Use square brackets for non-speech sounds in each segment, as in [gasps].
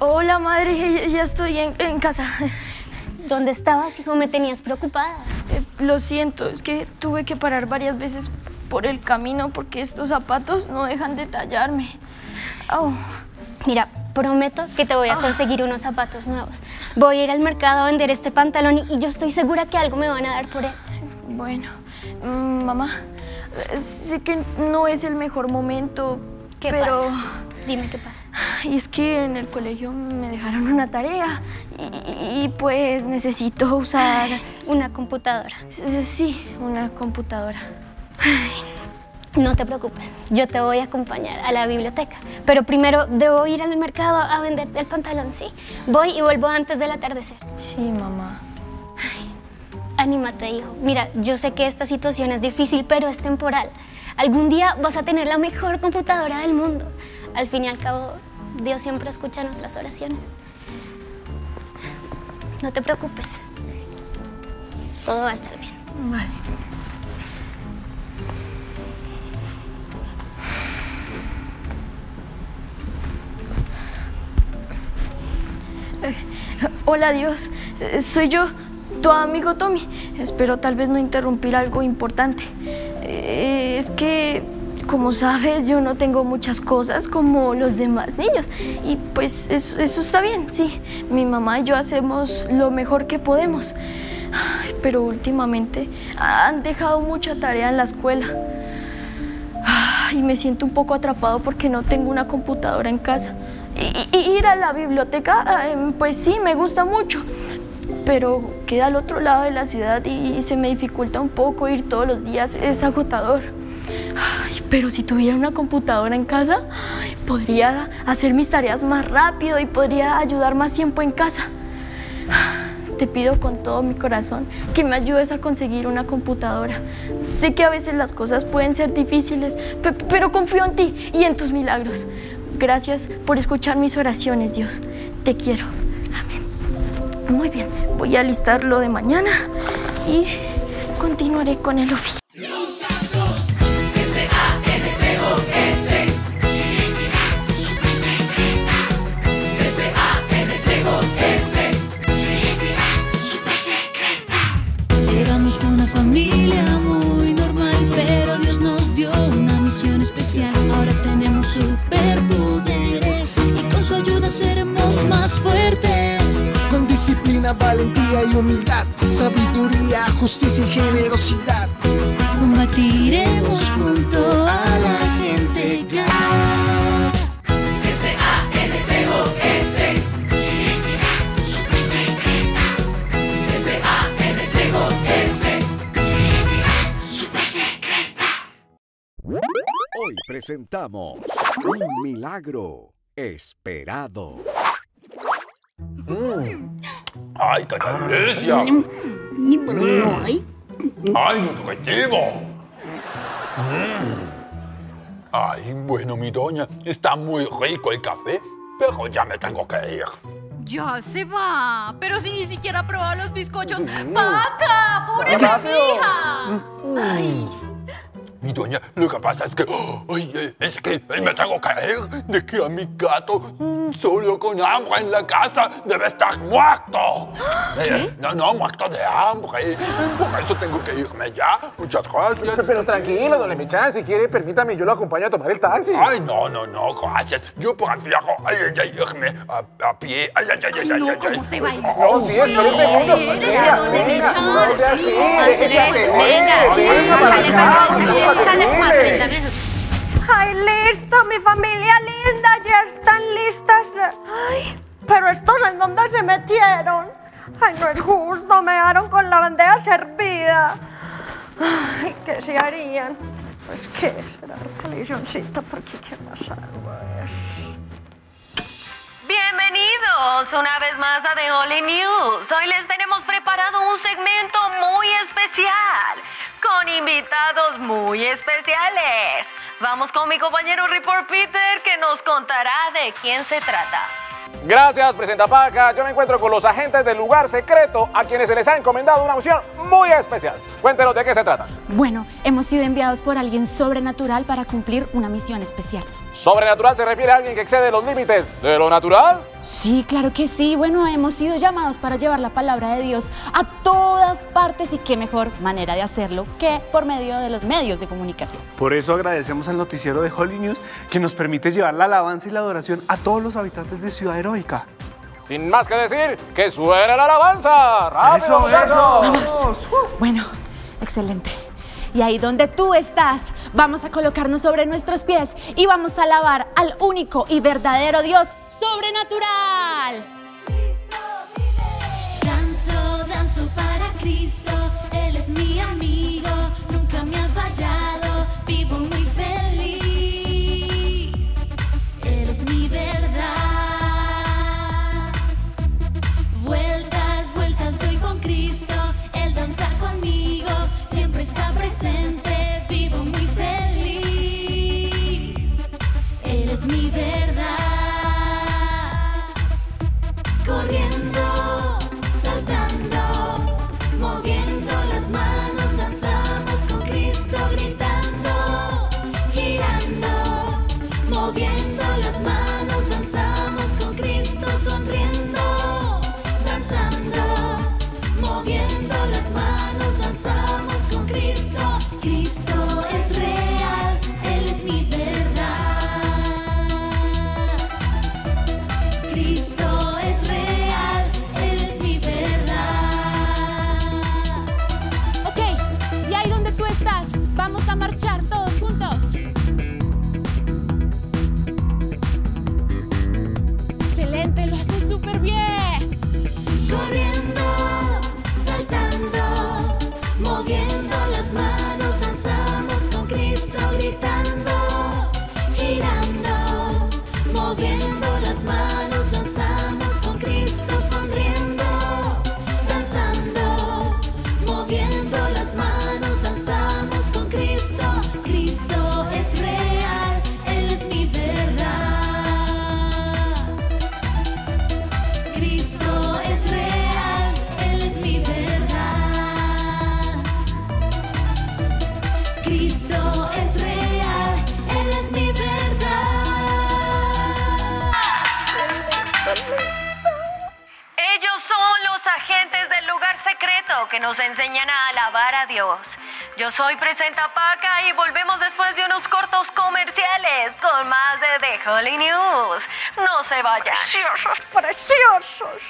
Hola, madre, ya estoy en, casa. ¿Dónde estabas, hijo? Me tenías preocupada. Eh, lo siento, es que tuve que parar varias veces por el camino porque estos zapatos no dejan de tallarme. Mira, prometo que te voy a ah. conseguir unos zapatos nuevos. Voy a ir al mercado a vender este pantalón y yo estoy segura que algo me van a dar por él. Bueno, mm, mamá, sé que no es el mejor momento, ¿Qué pero... Pasa? Dime qué pasa. Y es que en el colegio me dejaron una tarea y, pues necesito usar... Una computadora. Sí, una computadora. no te preocupes, yo te voy a acompañar a la biblioteca. Pero primero debo ir al mercado a vender el pantalón, ¿sí? Voy y vuelvo antes del atardecer. Sí, mamá. anímate, hijo. Mira, yo sé que esta situación es difícil, pero es temporal. Algún día vas a tener la mejor computadora del mundo. Al fin y al cabo, Dios siempre escucha nuestras oraciones. No te preocupes. Todo va a estar bien. Vale. Eh, hola Dios, eh, soy yo, tu amigo Tommy. Espero tal vez no interrumpir algo importante. Eh, es que, como sabes, yo no tengo muchas cosas como los demás niños. Y pues eso, eso está bien, sí. Mi mamá y yo hacemos lo mejor que podemos pero últimamente han dejado mucha tarea en la escuela. Y me siento un poco atrapado porque no tengo una computadora en casa. Y, ir a la biblioteca, em, pues sí, me gusta mucho, pero queda al otro lado de la ciudad y, se me dificulta un poco ir todos los días, es agotador. Pero si tuviera una computadora en casa, podría hacer mis tareas más rápido y podría ayudar más tiempo en casa. Te pido con todo mi corazón que me ayudes a conseguir una computadora. Sé que a veces las cosas pueden ser difíciles, pero confío en ti y en tus milagros. Gracias por escuchar mis oraciones, Dios. Te quiero. Amén. Muy bien, voy a listar lo de mañana y continuaré con el oficio. Ayuda seremos más fuertes. Con disciplina, valentía y humildad, sabiduría, justicia y generosidad. Combatiremos junto a la gente. presentamos un milagro esperado. Mm. ¡Ay, qué delicia! ¡Ay! ¡Ay, nutritivo! Mm. Ay, bueno, mi doña, está muy rico el café, pero ya me tengo que ir. Ya se va, pero si ni siquiera ha probado los bizcochos. ¡Paca! ¡Apúrese, mija! Ay. Mi doña, lo que pasa es que, es que me tengo que ir de que a mi gato solo con hambre en la casa debe estar muerto. ¿Qué? No, no, muerto de hambre. Por eso tengo que irme ya. Muchas gracias. Pero, tranquilo, don Lemichan, si quiere, permítame, yo lo acompaño a tomar el taxi. Ay, no, no, no, gracias. Yo prefiero ay, ay, irme a, a pie. Ay, ay, ay, ay, ay, no, ¿cómo se va a ir? No, sí, espera un segundo. Venga, Lemichan. No sea así, Venga, como a 30 minutos. ¡Ay, listo! Mi familia linda, ya están listas. ¡Ay! ¿Pero estos en dónde se metieron? ¡Ay, no es justo! Me dejaron con la bandeja servida. ¡Ay, qué se harían! Pues qué será religioncito, porque qué más hago Bienvenidos una vez más a The Holy News. Hoy les tenemos preparado un segmento muy especial con invitados muy especiales. Vamos con mi compañero Report Peter que nos contará de quién se trata. Gracias, Presenta Paca. Yo me encuentro con los agentes del lugar secreto a quienes se les ha encomendado una misión muy especial. Cuéntenos de qué se trata. Bueno, hemos sido enviados por alguien sobrenatural para cumplir una misión especial. ¿Sobrenatural se refiere a alguien que excede los límites de lo natural? Sí, claro que sí. Bueno, hemos sido llamados para llevar la palabra de Dios a todas partes y qué mejor manera de hacerlo que por medio de los medios de comunicación. Por eso agradecemos al noticiero de Holy News que nos permite llevar la alabanza y la adoración a todos los habitantes de Ciudad Heroica. Sin más que decir, que suene la alabanza. ¡Rápido, muchachos! Vamos. Bueno, excelente. Y ahí donde tú estás, vamos a colocarnos sobre nuestros pies y vamos a alabar al único y verdadero Dios sobrenatural. Danzo, danzo para Cristo, Él es mi amigo, que nos enseñan a alabar a Dios. Yo soy Presenta Paca y volvemos después de unos cortos comerciales con más de The Holy News. No se vayan. Preciosos, preciosos.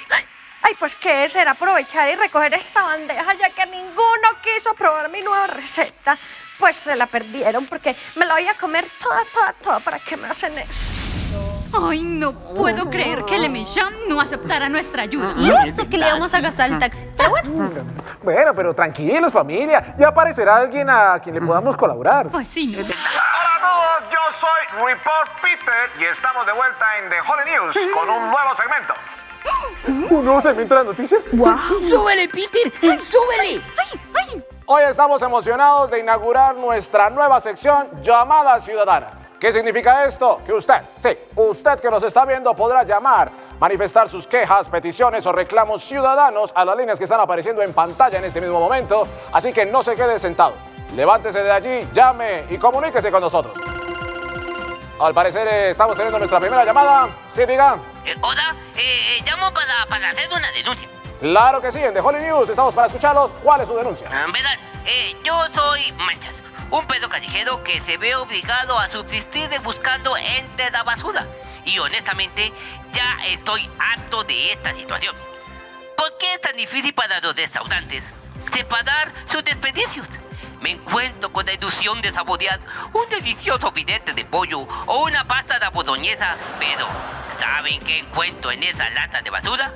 Ay, pues qué es, era aprovechar y recoger esta bandeja ya que ninguno quiso probar mi nueva receta. Pues se la perdieron porque me la voy a comer toda, toda, toda. ¿Para qué me hacen eso? Ay, no puedo creer que Le Méchant no aceptara nuestra ayuda. Y eso que le vamos a gastar el taxi. Pero bueno. Bueno, pero tranquilos, familia. Ya aparecerá alguien a quien le podamos colaborar. Pues sí, ¿no? Hola a todos, yo soy Report Peter y estamos de vuelta en The Holy News con un nuevo segmento. [gasps] ¿Un nuevo segmento de las noticias? [laughs] ¡Súbele, Peter! ¡Súbele! Hoy estamos emocionados de inaugurar nuestra nueva sección llamada Ciudadana. ¿Qué significa esto? Que usted, sí, usted que nos está viendo podrá llamar, manifestar sus quejas, peticiones o reclamos ciudadanos a las líneas que están apareciendo en pantalla en este mismo momento. Así que no se quede sentado. Levántese de allí, llame y comuníquese con nosotros. Al parecer eh, estamos teniendo nuestra primera llamada. Sí, diga. Eh, hola, eh, eh, llamo para, para hacer una denuncia. Claro que sí, en The Holy News estamos para escucharlos. ¿Cuál es su denuncia? Ah, Verán, yo soy Manchas, un pedo callejero que se ve obligado a subsistir buscando entre la basura. Y honestamente, ya estoy harto de esta situación. ¿Por qué es tan difícil para los restaurantes separar sus desperdicios? Me encuentro con la ilusión de saborear un delicioso filete de pollo o una pasta de boloñesa, pero ¿saben qué encuentro en esa lata de basura?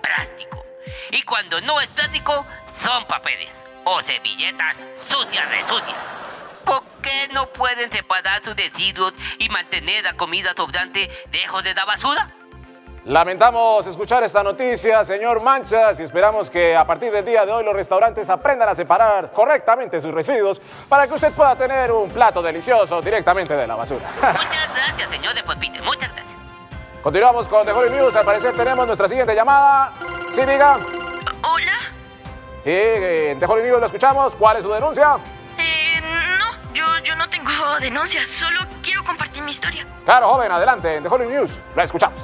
Plástico. Y cuando no es plástico, son papeles o servilletas sucias de sucias. ¿Por qué no pueden separar sus residuos y mantener la comida sobrante lejos de la basura? Lamentamos escuchar esta noticia, señor Manchas, y esperamos que a partir del día de hoy los restaurantes aprendan a separar correctamente sus residuos para que usted pueda tener un plato delicioso directamente de la basura. [laughs] Muchas gracias, señor de Peter. Muchas gracias. Continuamos con The Holy News. Al parecer tenemos nuestra siguiente llamada. Sí, diga. Hola. Sí, en The Holy News lo escuchamos. ¿Cuál es su denuncia? Yo, yo no tengo [laughs] denuncias, solo quiero compartir mi historia. Claro, joven, adelante, en The Holy News. La escuchamos.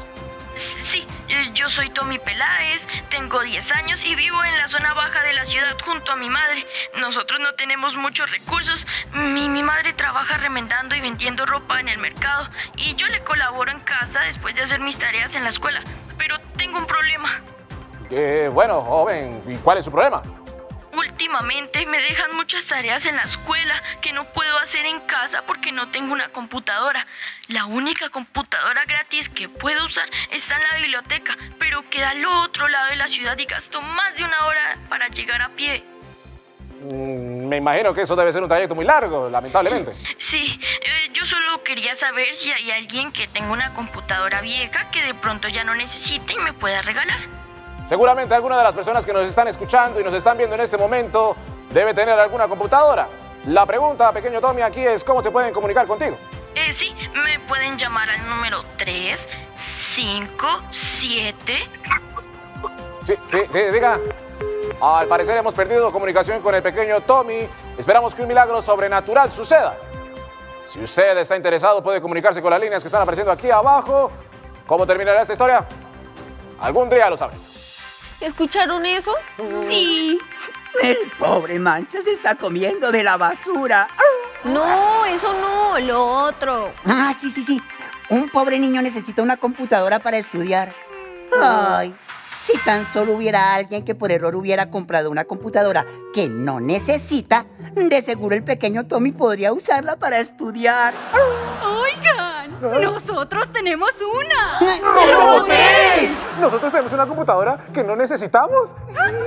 Sí, yo soy Tommy Peláez, tengo 10 años y vivo en la zona baja de la ciudad junto a mi madre. Nosotros no tenemos muchos recursos. Mi, mi madre trabaja remendando y vendiendo ropa en el mercado y yo le colaboro en casa después de hacer mis tareas en la escuela. Pero tengo un problema. Eh, bueno, joven, ¿y cuál es su problema? Últimamente me dejan muchas tareas en la escuela que no puedo hacer en casa porque no tengo una computadora. La única computadora gratis que puedo usar está en la biblioteca, pero queda al otro lado de la ciudad y gasto más de una hora para llegar a pie. Mm, me imagino que eso debe ser un trayecto muy largo, lamentablemente. Sí, eh, yo solo quería saber si hay alguien que tenga una computadora vieja que de pronto ya no necesite y me pueda regalar. Seguramente alguna de las personas que nos están escuchando y nos están viendo en este momento debe tener alguna computadora. La pregunta, pequeño Tommy, aquí es cómo se pueden comunicar contigo. Eh, sí, me pueden llamar al número 3, 5, 7. Sí, sí, sí, diga. Al parecer hemos perdido comunicación con el pequeño Tommy. Esperamos que un milagro sobrenatural suceda. Si usted está interesado, puede comunicarse con las líneas que están apareciendo aquí abajo. ¿Cómo terminará esta historia? Algún día lo sabremos. ¿Escucharon eso? Sí. El pobre Mancha se está comiendo de la basura. No, eso no, lo otro. Ah, sí, sí, sí. Un pobre niño necesita una computadora para estudiar. Ay, si tan solo hubiera alguien que por error hubiera comprado una computadora que no necesita, de seguro el pequeño Tommy podría usarla para estudiar. Nosotros tenemos una. ¡Robotés! ¿Nosotros tenemos una computadora que no necesitamos?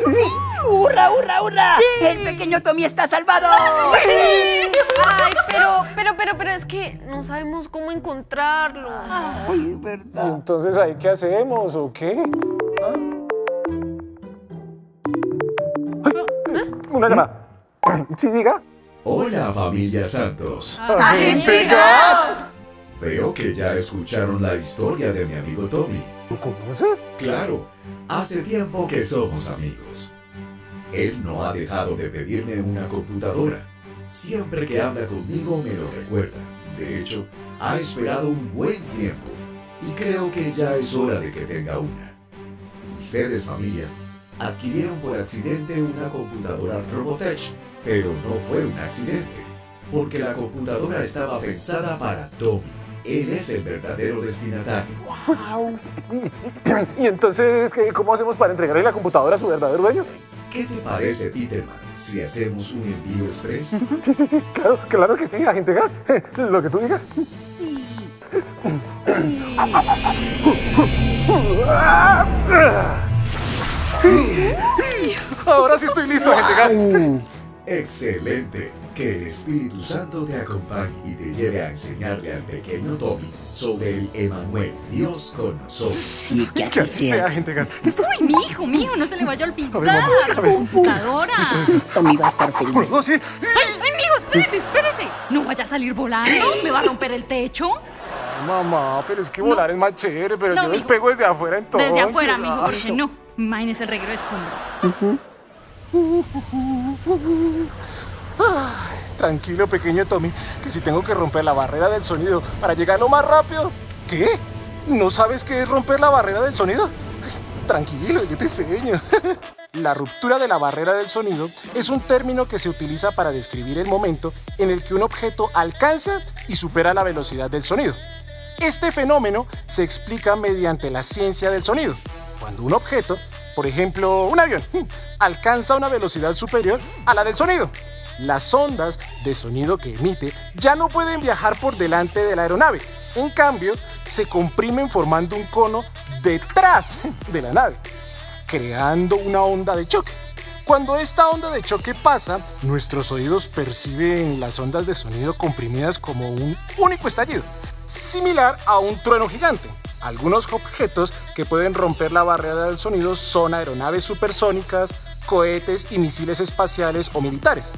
¡Sí! ¡Hurra, hurra, hurra! ¡El pequeño Tommy está salvado! Ay, pero, pero, pero, pero es que no sabemos cómo encontrarlo. Ay, es verdad. Entonces, ¿ahí qué hacemos o qué? Ay, Una llamada. Sí, diga. Hola familia Santos. ¡Agente Gat! Veo que ya escucharon la historia de mi amigo Tommy. ¿Lo conoces? Claro, hace tiempo que somos amigos. Él no ha dejado de pedirme una computadora. Siempre que habla conmigo me lo recuerda. De hecho, ha esperado un buen tiempo y creo que ya es hora de que tenga una. Ustedes, familia, adquirieron por accidente una computadora Robotech, pero no fue un accidente, porque la computadora estaba pensada para Tommy. Él es el verdadero destinatario. ¡Wow! [clears throat] ¿Y entonces ¿qué- cómo hacemos para entregarle la computadora a su verdadero dueño? ¿Qué te parece, Peterman, si hacemos un envío express? [laughs] Sí, sí, sí, claro, claro que sí, agente Gat. [laughs] Lo que tú digas. Ahora sí estoy listo, agente Gat. Excelente. Que el Espíritu Santo te acompañe y te lleve a enseñarle al pequeño Tommy sobre el Emanuel, Dios con nosotros. Que así sea, agente Gat. ¿Listo? Uy, mi hijo, mi hijo, no se le vaya a olvidar. A ver, mamá, a ver. Computadora. Listo. Tommy va a estar feliz. Uno, dos, sí. Ay, ay, mijo, espérese, espérese. No vaya a salir volando, me va a romper el techo. Mamá, pero es que volar es más chévere, pero No, yo mijo. despego desde afuera entonces. Desde afuera, mijo, Ay, porque no. Imagínese el reguero de escombros. Ay, Tranquilo, pequeño Tommy, que si tengo que romper la barrera del sonido para llegar lo más rápido. ¿Qué? ¿No sabes qué es romper la barrera del sonido? Tranquilo, yo te enseño. [laughs] La ruptura de la barrera del sonido es un término que se utiliza para describir el momento en el que un objeto alcanza y supera la velocidad del sonido. Este fenómeno se explica mediante la ciencia del sonido. Cuando un objeto, por ejemplo un avión, [laughs] alcanza una velocidad superior a la del sonido, las ondas de sonido que emite ya no pueden viajar por delante de la aeronave. En cambio, se comprimen formando un cono detrás [laughs] de la nave, creando una onda de choque. Cuando esta onda de choque pasa, nuestros oídos perciben las ondas de sonido comprimidas como un único estallido, similar a un trueno gigante. Algunos objetos que pueden romper la barrera del sonido son aeronaves supersónicas, cohetes y misiles espaciales o militares,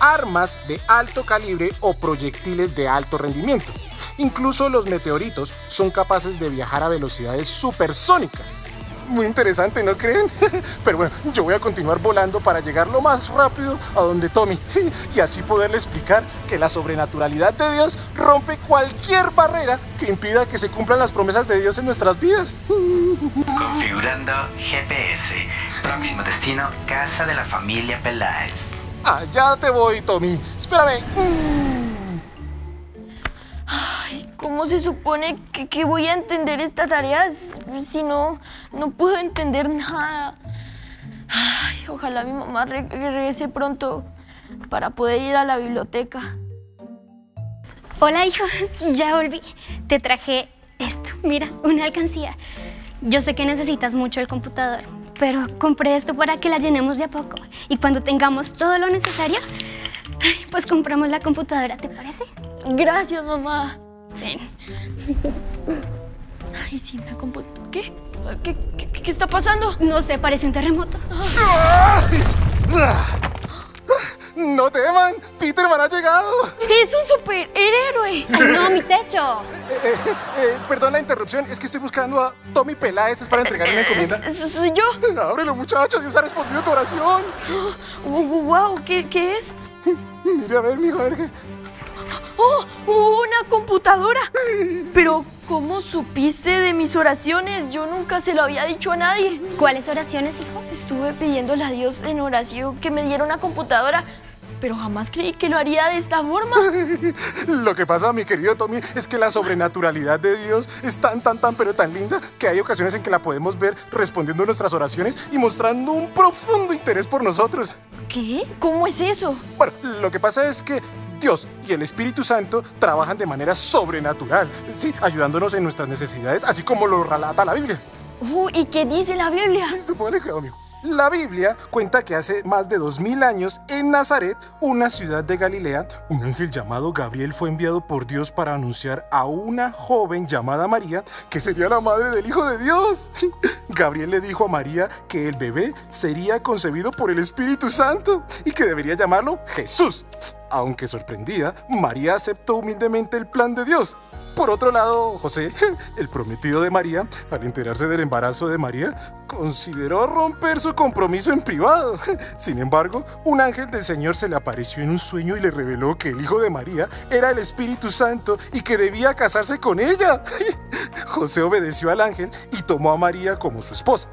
armas de alto calibre o proyectiles de alto rendimiento. Incluso los meteoritos son capaces de viajar a velocidades supersónicas. Muy interesante, ¿no creen? [laughs] Pero bueno, yo voy a continuar volando para llegar lo más rápido a donde Tommy. [laughs] Y así poderle explicar que la sobrenaturalidad de Dios rompe cualquier barrera que impida que se cumplan las promesas de Dios en nuestras vidas. Configurando GPS. Próximo destino, casa de la familia Peláez. Ah, ya te voy, Tommy. Espérame. Ay, ¿cómo se supone que, que voy a entender esta tarea si no, no puedo entender nada? Ay, ojalá mi mamá re- regrese pronto para poder ir a la biblioteca. Hola, hijo. [laughs] Ya volví. Te traje esto. Mira, una alcancía. Yo sé que necesitas mucho el computador, pero compré esto para que la llenemos de a poco. Y cuando tengamos todo lo necesario, pues compramos la computadora, ¿te parece? Gracias, mamá. Ven. Ay, sí, una computadora. ¿Qué? ¿Qué, qué? qué está pasando? No sé, parece un terremoto. No teman, Peterman ha llegado. Es un superhéroe. No, mi techo. [laughs] Eh, eh, eh, perdón la interrupción, es que estoy buscando a Tommy Peláez, es para entregarle una encomienda. [laughs] ¿Soy yo? Ábrelo, muchacho, Dios ha respondido tu oración. [gasps] Wow, ¿qué, qué es? Mire, a ver, mijo, a ver qué. ¡Oh! ¡Una computadora! Pero, ¿cómo supiste de mis oraciones? Yo nunca se lo había dicho a nadie. ¿Cuáles oraciones, hijo? Estuve pidiéndole a Dios en oración que me diera una computadora, pero jamás creí que lo haría de esta forma. [laughs] Lo que pasa, mi querido Tommy, es que la sobrenaturalidad de Dios es tan, tan, tan, pero tan linda que hay ocasiones en que la podemos ver respondiendo nuestras oraciones y mostrando un profundo interés por nosotros. ¿Qué? ¿Cómo es eso? Bueno, lo que pasa es que Dios y el Espíritu Santo trabajan de manera sobrenatural, sí, ayudándonos en nuestras necesidades, así como lo relata la Biblia. Uh, ¿Y qué dice la Biblia? Se pone cuidado, mío. La Biblia cuenta que hace más de dos mil años en Nazaret, una ciudad de Galilea, un ángel llamado Gabriel fue enviado por Dios para anunciar a una joven llamada María que sería la madre del Hijo de Dios. [laughs] Gabriel le dijo a María que el bebé sería concebido por el Espíritu Santo y que debería llamarlo Jesús. Aunque sorprendida, María aceptó humildemente el plan de Dios. Por otro lado, José, [laughs] el prometido de María, al enterarse del embarazo de María, consideró romper su compromiso en privado. Sin embargo, un ángel del Señor se le apareció en un sueño y le reveló que el hijo de María era el Espíritu Santo y que debía casarse con ella. [laughs] José obedeció al ángel y tomó a María como su esposa.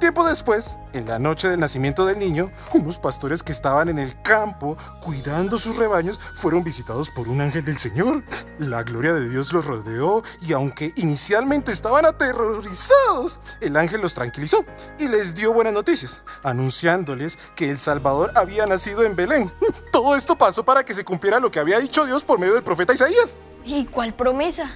Tiempo después, en la noche del nacimiento del niño, unos pastores que estaban en el campo cuidando sus rebaños fueron visitados por un ángel del Señor. La gloria de Dios los rodeó y aunque inicialmente estaban aterrorizados, el ángel los tranquilizó y les dio buenas noticias, anunciándoles que el Salvador había nacido en Belén. [laughs] Todo esto pasó para que se cumpliera lo que había dicho Dios por medio del profeta Isaías. ¿Y cuál promesa?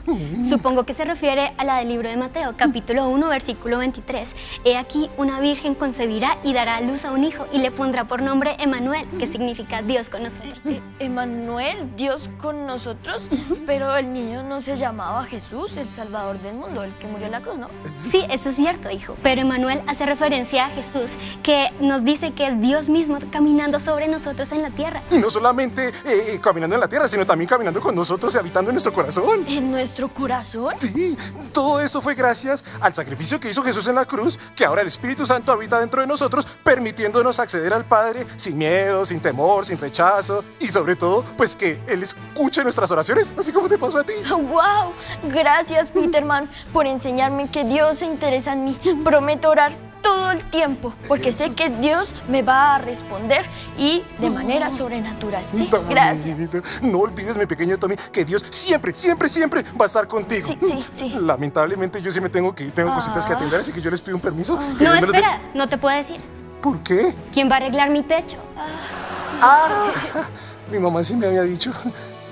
Supongo que se refiere a la del libro de Mateo, capítulo 1, versículo 23. He aquí, una virgen concebirá y dará a luz a un hijo y le pondrá por nombre Emanuel, que significa Dios con nosotros. Emanuel, Dios con nosotros, pero el niño no se llamaba Jesús, el Salvador del mundo, el que murió en la cruz, ¿no? Sí, eso es cierto, hijo. Pero Emanuel hace referencia a Jesús, que nos dice que es Dios mismo caminando sobre nosotros en la tierra. Y no solamente eh, eh, caminando en la tierra, sino también caminando con nosotros y habitando en nuestro corazón. ¿En nuestro corazón? Sí, todo eso fue gracias al sacrificio que hizo Jesús en la cruz, que ahora el Espíritu Santo habita dentro de nosotros, permitiéndonos acceder al Padre sin miedo, sin temor, sin rechazo y sobre todo, pues que Él escuche nuestras oraciones, así como te pasó a ti. [laughs] ¡Wow! Gracias, Peterman, por enseñarme que Dios se interesa en mí. Prometo orar todo el tiempo, porque sé que Dios me va a responder y de manera sobrenatural. ¿sí? Gracias. No olvides, mi pequeño Tommy, que Dios siempre, siempre, siempre va a estar contigo. Sí, sí, sí. [laughs] Lamentablemente yo sí me tengo que ir, tengo cositas que atender, así que yo les pido un permiso. que No, espera, no te puedo decir. ¿Por qué? ¿Quién va a arreglar mi techo? Ah, [laughs] mi mamá sí me había dicho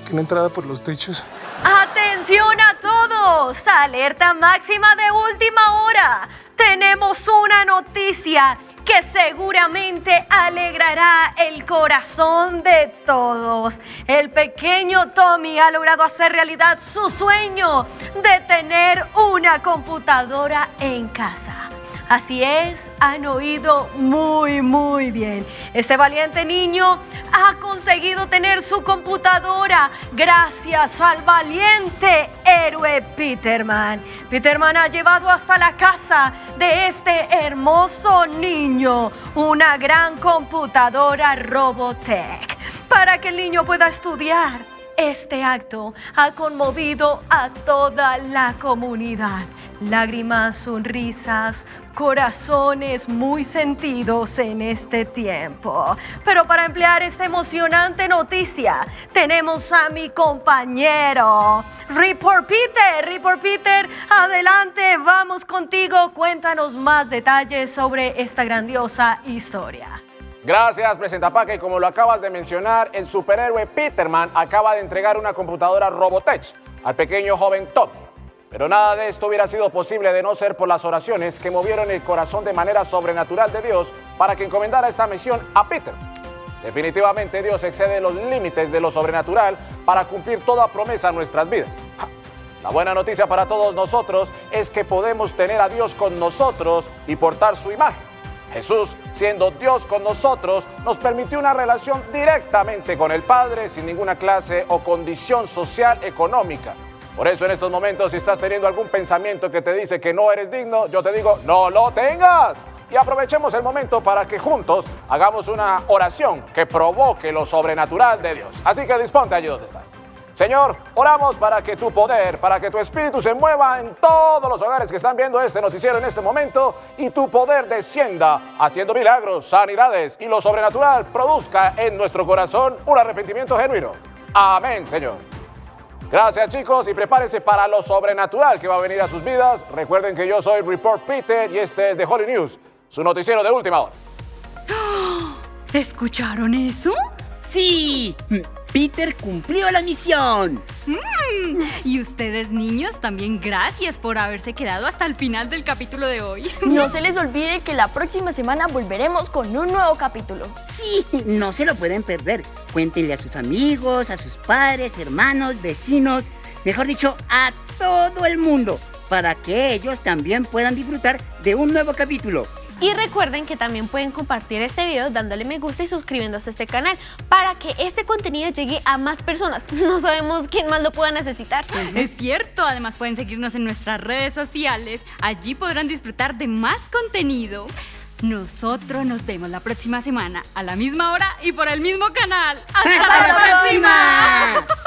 que no entrara por los techos. ¡Atención a todos! ¡Alerta máxima de última hora! Tenemos una noticia que seguramente alegrará el corazón de todos. El pequeño Tommy ha logrado hacer realidad su sueño de tener una computadora en casa. Así es, han oído muy, muy bien. Este valiente niño ha conseguido tener su computadora gracias al valiente héroe Peterman. Peterman ha llevado hasta la casa de este hermoso niño una gran computadora Robotech para que el niño pueda estudiar. Este acto ha conmovido a toda la comunidad. Lágrimas, sonrisas, corazones muy sentidos en este tiempo. Pero para emplear esta emocionante noticia, tenemos a mi compañero, Report Peter. Report Peter, adelante, vamos contigo. Cuéntanos más detalles sobre esta grandiosa historia. Gracias, Presentapaca. Y como lo acabas de mencionar, el superhéroe Peterman acaba de entregar una computadora Robotech al pequeño joven Todd. Pero nada de esto hubiera sido posible de no ser por las oraciones que movieron el corazón de manera sobrenatural de Dios para que encomendara esta misión a Peter. Definitivamente Dios excede los límites de lo sobrenatural para cumplir toda promesa en nuestras vidas. La buena noticia para todos nosotros es que podemos tener a Dios con nosotros y portar su imagen. Jesús, siendo Dios con nosotros, nos permitió una relación directamente con el Padre sin ninguna clase o condición social económica. Por eso en estos momentos, si estás teniendo algún pensamiento que te dice que no eres digno, yo te digo, no lo tengas. Y aprovechemos el momento para que juntos hagamos una oración que provoque lo sobrenatural de Dios. Así que disponte allí donde estás. Señor, oramos para que tu poder, para que tu espíritu se mueva en todos los hogares que están viendo este noticiero en este momento y tu poder descienda haciendo milagros, sanidades y lo sobrenatural produzca en nuestro corazón un arrepentimiento genuino. Amén, Señor. Gracias chicos y prepárense para lo sobrenatural que va a venir a sus vidas. Recuerden que yo soy Report Peter y este es The Holy News, su noticiero de última hora. [gasps] ¿Escucharon eso? Sí, Peter cumplió la misión. Mm, Y ustedes niños, también gracias por haberse quedado hasta el final del capítulo de hoy. [laughs] No se les olvide que la próxima semana volveremos con un nuevo capítulo. Sí, no se lo pueden perder. Cuéntenle a sus amigos, a sus padres, hermanos, vecinos, mejor dicho, a todo el mundo, para que ellos también puedan disfrutar de un nuevo capítulo. Y recuerden que también pueden compartir este video dándole me gusta y suscribiéndose a este canal para que este contenido llegue a más personas. [laughs] No sabemos quién más lo pueda necesitar. Es cierto, además pueden seguirnos en nuestras redes sociales. Allí podrán disfrutar de más contenido. Nosotros nos vemos la próxima semana a la misma hora y por el mismo canal. ¡Hasta, ¡Hasta la próxima! próxima!